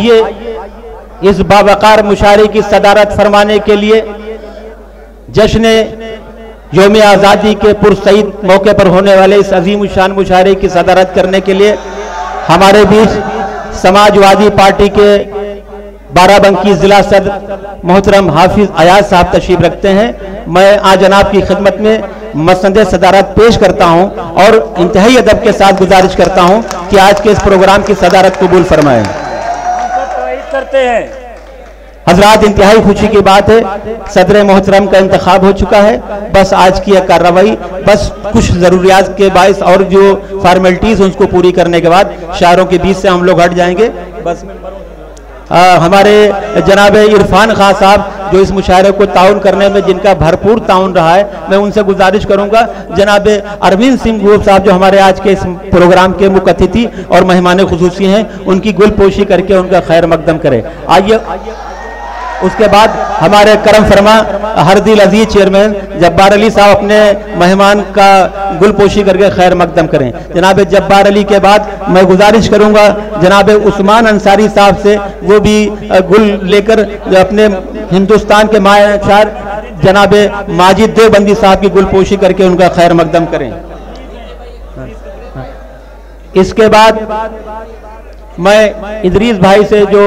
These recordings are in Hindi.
ये इस बावकार मुशारे की सदारत फरमाने के लिए जश्न योम आज़ादी के पुरसईद मौके पर होने वाले इस अजीम शान मुशारे की सदारत करने के लिए हमारे बीच समाजवादी पार्टी के बाराबंकी जिला सदर मोहतरम हाफिज अयाज साहब तशरीफ़ रखते हैं। मैं आज जनाब की खिदमत में मसंद सदारत पेश करता हूँ और इंतहाई अदब के साथ गुजारिश करता हूँ कि आज के इस प्रोग्राम की सदारत कबूल फरमाएँ। करते हैं। हजरात इंतहाई खुशी की बात है। सदर मोहतरम का इंतखब हो चुका है। बस आज की यह कार्रवाई बस कुछ ज़रूरियात के बायस और जो फॉर्मेलिटीज़ उसको पूरी करने के बाद शायरों के बीच से हम लोग हट जाएँगे। बस आ, हमारे जनाब इरफान खान साहब जो इस मुशायरे को ताउन करने में जिनका भरपूर ताउन रहा है, मैं उनसे गुजारिश करूँगा। जनाब अरविंद सिंह ग्रुप साहब जो हमारे आज के इस प्रोग्राम के मुख्य अतिथि और मेहमान खसूसी हैं, उनकी गुलपोशी करके उनका खैर मकदम करें। आइए। उसके बाद हमारे करम फरमा हरदिल अज़ीज़ चेयरमैन जब्बार अली साहब अपने मेहमान का गुलपोशी करके खैर मकदम करें। जनाब जब्बार अली के बाद मैं गुजारिश करूँगा, जनाब उस्मान अंसारी साहब से वो भी गुल लेकर अपने हिंदुस्तान के माशार जनाब माजिद देवबंदी साहब की गुलपोशी करके उनका खैर मकदम करें। इसके बाद मैं इदरीस भाई से जो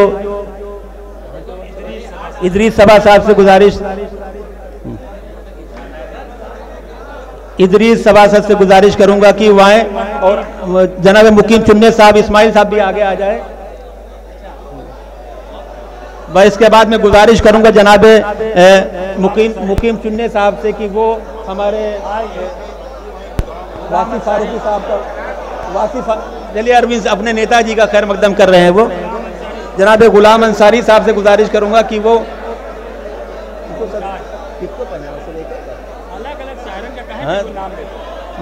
इदरीस सभा साहब से गुजारिश। इदरीस सभासद से गुजारिश करूँगा कि वह और जनाब मुकीम चुन्ने साहब, इस्माइल साहब भी आगे आ जाए। मैं इसके बाद में गुजारिश करूँगा जनाब मुकीम मुकीम चुन्ने साहब से कि वो हमारे वासी फारूकी साहब का वासी चलिए अरविंद अपने नेताजी का खैर मकदम कर रहे हैं वो। जनाब गुलाम अंसारी साहब से गुजारिश करूँगा कि वो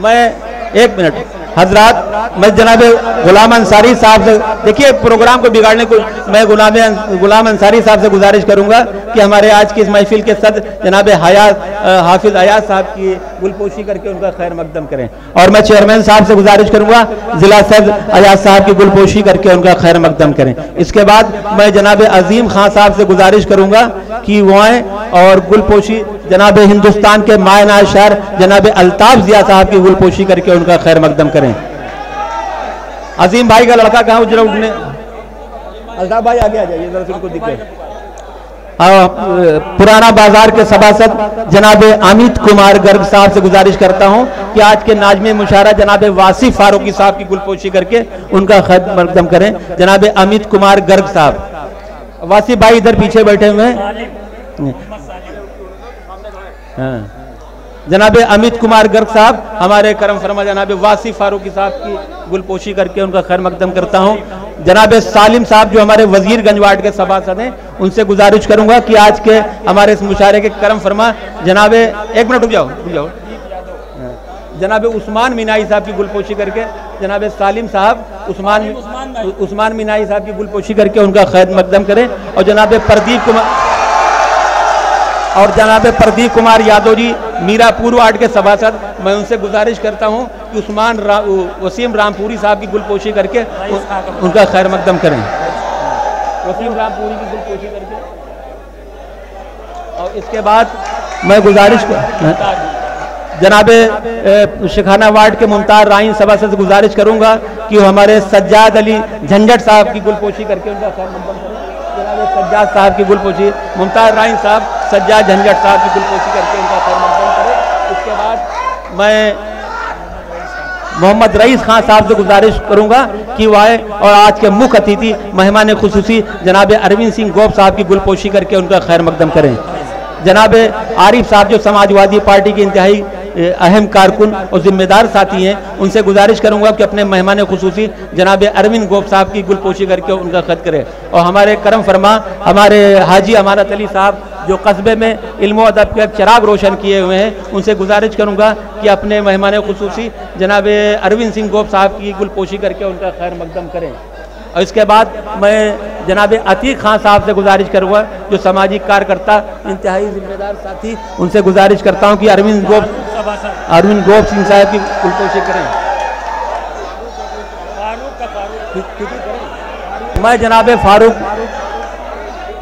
मैं एक मिनट। हजरात मैं जनाब गुलाम अंसारी साहब से देखिए प्रोग्राम को बिगाड़ने को मैं गुलाम गुलाम अंसारी साहब से गुजारिश करूँगा कि हमारे आज की इस महफिल के सद जनाब हयात हाफिज अयाज साहब की गुलपोशी करके उनका खैर मकदम करें। और मैं चेयरमैन साहब से गुजारिश करूँगा, जिला सद अयाज साहब की गुलपोशी करके उनका खैर मकदम करें। इसके बाद मैं जनाब अजीम खान साहब से गुजारिश करूँगा कि वो आए और गुलपोशी जनाब हिंदुस्तान के मायना शहर जनाब अल्ताफ जिया साहब की गुलपोशी करके उनका खैर मकदम करें। अजीम भाई का लड़का कहाँ उजरा उठने? अल्ताफ भाई आगे आ जाइए जरा उनको दिक्कत पुराना बाज़ार के सभासद जनाब अमित कुमार गर्ग साहब से गुजारिश करता हूँ कि आज के नाजमे मुशारा जनाब वासी फारूकी साहब की गुलपोशी करके उनका खत मकदम करें। जनाब अमित कुमार गर्ग साहब। वासी भाई इधर पीछे बैठे हुए हैं। हाँ। जनाब अमित कुमार गर्ग साहब, हमारे करम फरमा जनाब वासी फारूकी साहब की गुलपोशी करके उनका खैर मकदम करता हूँ। जनाब सालिम साहब जो हमारे वज़ीर गंजवाड़ के सभासद हैं, उनसे गुजारिश करूँगा कि आज के हमारे इस मुशारे के करम फरमा जनाब, एक मिनट रुक जाओ रुक जाओ। जनाब उस्मान मीनाई साहब की गुलपोशी करके, जनाब सालिम साहब, उस्मान उस्मान मीनाई साहब की गुलपोशी करके उनका खैर मकदम करें। और जनाब प्रदीप कुमार और जनाब प्रदीप कुमार यादव जी मीरापुर वार्ड के सभासद मैं उनसे गुजारिश करता हूँ कि उस्मान रा, वसीम रामपुरी साहब की गुलपोशी करके उ, उनका खैर मकदम करें। वसीम रामपुरी की गुलपोशी करके। और इसके बाद मैं गुजारिश कर जनाब शिखाना वार्ड के मुमताज़ राइन सभा से गुजारिश करूँगा कि हमारे सज्जाद अली झंझट साहब की गुलपोशी करके उनका खैर मकदम करें। जनाब सज्जाद साहब की गुलपोशी मुमताज़ राइन साहब सज्जाद झंझट साहब की गुलपोशी करके उनका मकदम करें। उसके बाद मैं मोहम्मद रईस खान साहब से गुजारिश करूँगा कि वह और आज के मुख्य अतिथि मेहमान खसूसी जनाब अरविंद सिंह गोप साहब की गुलपोशी करके उनका खैर मकदम करें। जनाब आरिफ साहब जो समाजवादी पार्टी के इंतहाई अहम कारकुन और जिम्मेदार साथी हैं, उनसे गुजारिश करूँगा कि अपने मेहमान खसूसी जनाब अरविंद गोप साहब की गुलपोशी करके उनका खत करें। और हमारे करम फरमा, हमारे हाजी अमानत अली साहब जो कस्बे में इल्म अदब के चराग रोशन किए हुए हैं उनसे गुजारिश करूँगा कि अपने मेहमान खसूसी जनाब अरविंद सिंह गोप साहब की गुलपोशी करके उनका खैर मकदम करें। और इसके बाद मैं जनाब अतीक खान साहब से गुजारिश करूँगा जो सामाजिक कार्यकर्ता इंतहाई जिम्मेदार साथी उनसे गुजारिश करता हूँ कि अरविंद गोप अरविंद गोप सिंह साहब की गुलपोशी करें। मैं जनाब फारूक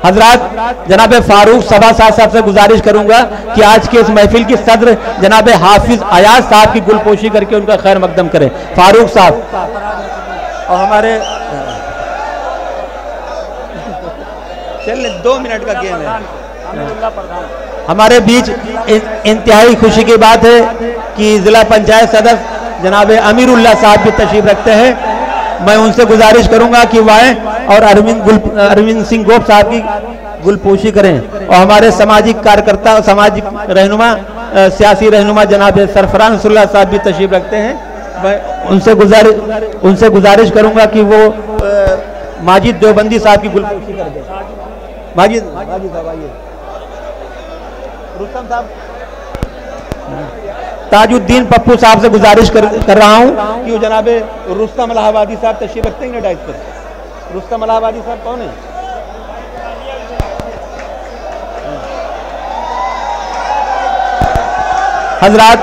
हज़रत जनाब फारूक सभा साहब साहब से गुजारिश करूँगा कि आज के इस महफिल की सदर जनाब हाफिज अयाज साहब की गुलपोशी करके उनका खैर मकदम करें। फारूक साहब। और हमारे चल दो मिनट का गेम है। हमारे बीच इंतहाई खुशी की बात है कि जिला पंचायत सदस्य जनाब अमीरुल्लाह साहब भी तशरीफ़ रखते हैं। मैं उनसे गुजारिश करूँगा कि वह आएँ और अरविंद अरविंद सिंह गोप साहब की गुलपोशी करें। और हमारे सामाजिक कार्यकर्ता, सामाजिक रहनुमा सियासी रहनुमा जनाब सरफरान रसुल्ला साहब भी तशरीफ़ रखते हैं। मैं उनसे गुजारिश उनसे गुजारिश करूँगा कि वो माजिद देवबंदी साहब की गुलपोशी कर दें। माजिद माजिद साहब, आइए। साहब। ताजुद्दीन पप्पू साहब से गुजारिश कर, कर रहा हूँ कि वो जनाब रुस्तम इलाहाबादी साहब तशरीफ़ रखते हैं डाइस पर रुस्तम इलाहाबादी साहब कौन है? हजरात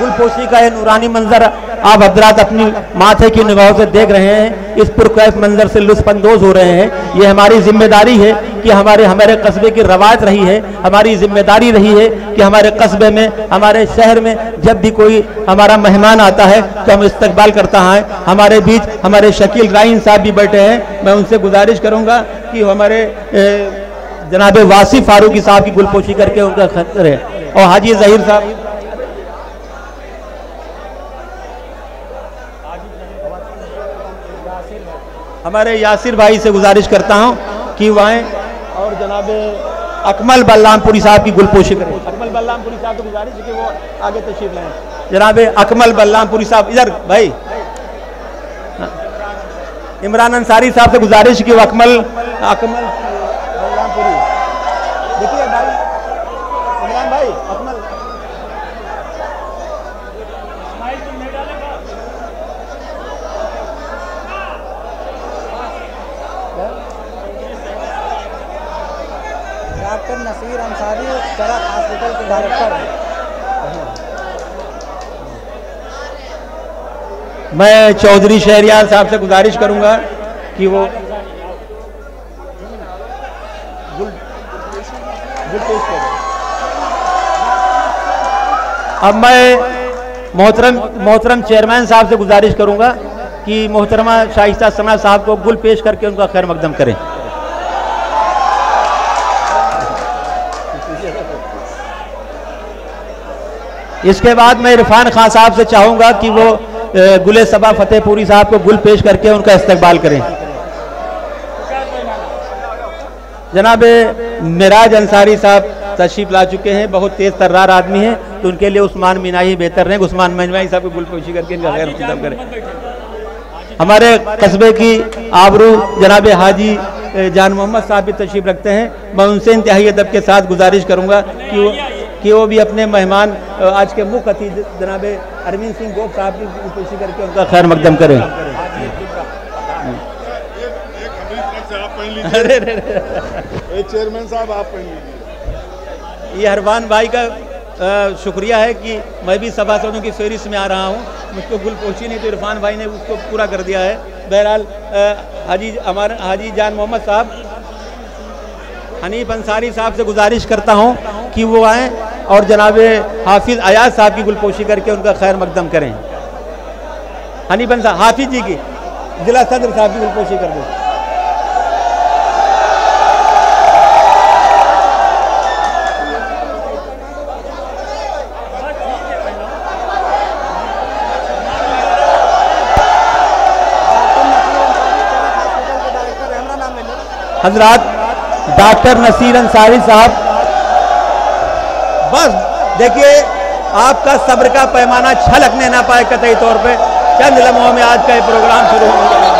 गुलपोशी का ये नूरानी मंजर आप हजरात अपनी माथे की निगाहों से देख रहे हैं इस पुरकैफ मंजर से लुत्फानंदोज हो रहे हैं। ये हमारी ज़िम्मेदारी है कि हमारे हमारे कस्बे की रवायत रही है, हमारी ज़िम्मेदारी रही है कि हमारे कस्बे में, हमारे शहर में जब भी कोई हमारा मेहमान आता है तो हम इस्तकबाल करता है। हमारे बीच हमारे शकील राइन साहब भी बैठे हैं। मैं उनसे गुजारिश करूँगा कि हमारे जनाब वासी फारूकी साहब की गुलपोशी करके उनका खतर है और हाजी जहीर साहब। हमारे यासिर भाई से गुजारिश करता हूँ कि वह और जनाब अकमल बल्लामपुरी साहब की गुलपोशी करें। अकमल बल्लामपुरी साहब को गुजारिश है कि वो आगे तशरीफ़ लाएँ। जनाब अकमल बल्लामपुरी साहब इधर भाई। इमरान अंसारी साहब से गुजारिश की वो अकमल अकमल मैं चौधरी शहरियार साहब से गुजारिश करूँगा कि वो। अब मैं मोहतरम मोहतरम चेयरमैन साहब से गुजारिश करूँगा कि मोहतरमा शाइस्ता सना साहब को गुल पेश करके उनका खैर मकदम करें इसके बाद मैं इरफान खान साहब से चाहूँगा कि वो गुले सबा फतेहपुरी साहब को गुल पेश करके उनका इस्तकबाल करें। जनाब, मिराज अंसारी साहब तशरीफ़ ला चुके हैं, बहुत तेज तर्रार आदमी हैं तो उनके लिए उस्मान मीनाई बेहतर रहें, उस्मान मीनाई साहब को गुल पेशी करके इनका मकदम करें। हमारे कस्बे की आबरू जनाब हाजी जान मोहम्मद साहब भी तशरीफ़ रखते हैं, मैं उनसे इंतहाई अदब के साथ गुजारिश करूँगा कि वो कि वो भी अपने मेहमान आज के मुख्य अतिथि जनाब अरविंद सिंह गोप साहब की पेशी करके उनका खैर मकदम करें। अरे अरे, अरे। एक चेयरमैन साहब आप पहन लीजिए। ये हरवान भाई का शुक्रिया है कि मैं भी सभासदों की फहरिस्त में आ रहा हूँ। मुझको गुल पहुँची नहीं तो इरफान भाई ने उसको पूरा कर दिया है। बहरहाल हाजी हमारे हाजी जान मोहम्मद साहब हनीफ अंसारी साहब से गुजारिश करता हूँ कि वो आएँ। और जनाब हाफिज़ अयाज साहब की गुलपोशी करके उनका खैर मकदम करें। हनीफ साहब हाफिज जी की, जिला सदर साहब की गुलपोशी कर दें। हजरात डॉक्टर नसीर अंसारी साहब बस। देखिए, आपका सब्र का पैमाना छलकने ना पाए कतई तौर पे। चंद लम्हों में आज का ये प्रोग्राम शुरू होने लगा